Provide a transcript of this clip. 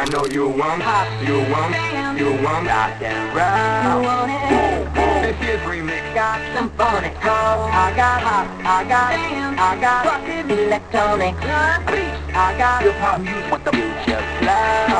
I pop. You want, you want rock and roll. You want it. This is remix. Got some funny calls. I got hot. I got, I got fucking electronic. I got hip hop music with the future.